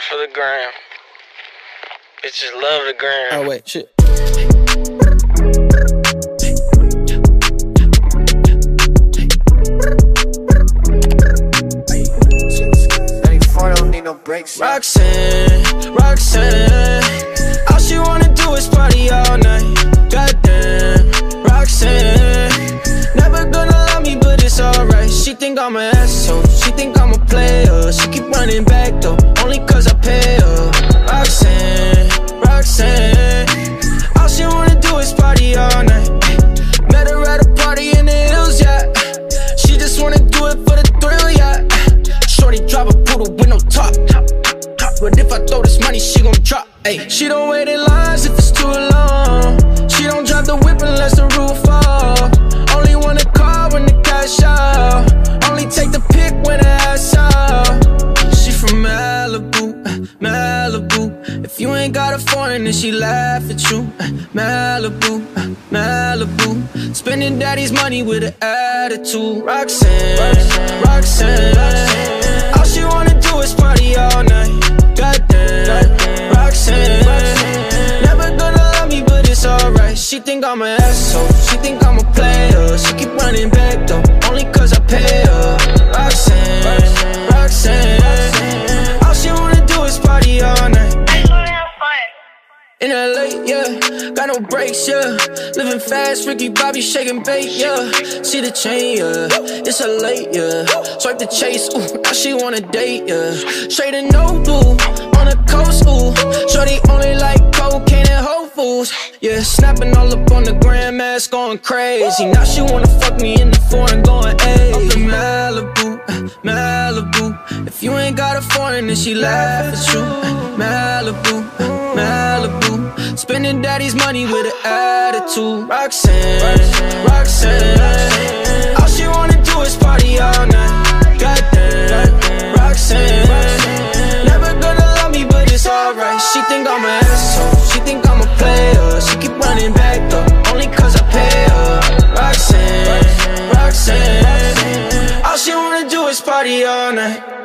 all for the gram. Bitches love the gram. Oh wait, shit. no breaks. Roxanne, Roxanne, all she wanna do is party all night. Goddamn, Roxanne, never gonna love me, but it's alright. She think I'm an asshole, she think I'm a player. She keep running back though, only cause I pay her. Roxanne, Roxanne, all she wanna do is party all night. Met her at a party in the hills, yeah. She just wanna do it for the thrill, yeah. Shorty drive a poodle with no top. But if I throw this money, she gon' drop. Ayy, she don't wait in lines if it's too long. She don't drive the whip unless the roof If you ain't got a foreign, then she laugh at you. Uh, Malibu, uh, Malibu. Spending daddy's money with an attitude. Roxanne, Roxanne. All she wanna do is party all night. Goddamn, Roxanne. Never gonna love me, but it's alright. She think I'm an asshole. She think I'm a player. She keep running back though, only cause I pay In LA, yeah, got no brakes, yeah. Living fast, Ricky Bobby shaking bait, yeah. See the chain, yeah. It's a late, yeah. Swipe the Chase, ooh, now she wanna date, yeah. Straight and no do on the coast, ooh. Shorty only like cocaine and Whole Foods, yeah. Snapping all up on the grandmas, going crazy. Now she wanna fuck me in the foreign, going hey. Up in Malibu, Malibu. If you ain't got a foreign, then she laugh at. Uh, Malibu, Malibu. Spending daddy's money with an attitude. Roxanne, Roxanne, All she wanna do is party all night. Goddamn, Roxanne. Never gonna love me, but it's alright. She think I'm an asshole. She think I'm a player. She keep running back though, only cause I pay her. Roxanne. Roxanne. All she wanna do is party all night.